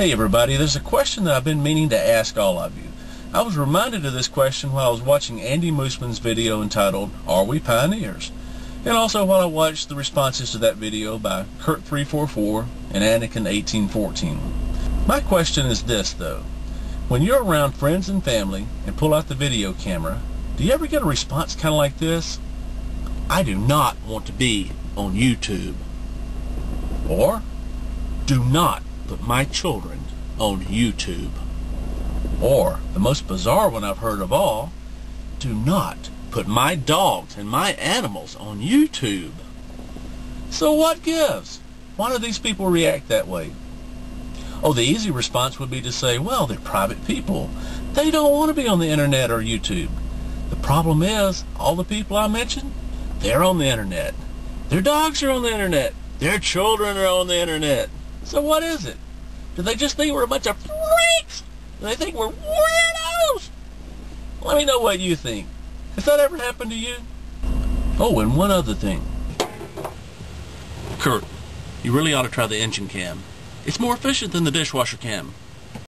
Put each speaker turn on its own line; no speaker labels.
Hey everybody, there's a question that I've been meaning to ask all of you. I was reminded of this question while I was watching Andy Mooseman's video entitled, Are We Pioneers? And also while I watched the responses to that video by Curt344 and Anakin1814. My question is this though. When you're around friends and family and pull out the video camera, do you ever get a response kind of like this?
I do not want to be on YouTube.
Or,
Do not put my children on YouTube.
or, the most bizarre one I've heard of all,
Do not put my dogs and my animals on YouTube.
So what gives? Why do these people react that way? Oh, the easy response would be to say, well, they're private people. They don't want to be on the internet or YouTube. The problem is, all the people I mentioned, they're on the internet. Their dogs are on the internet. Their children are on the internet. So what is it? Do they just think we're a bunch of freaks? Do they think we're weirdos? Let me know what you think. Has that ever happened to you? Oh, and one other thing.
Kurt, you really ought to try the engine cam. It's more efficient than the dishwasher cam.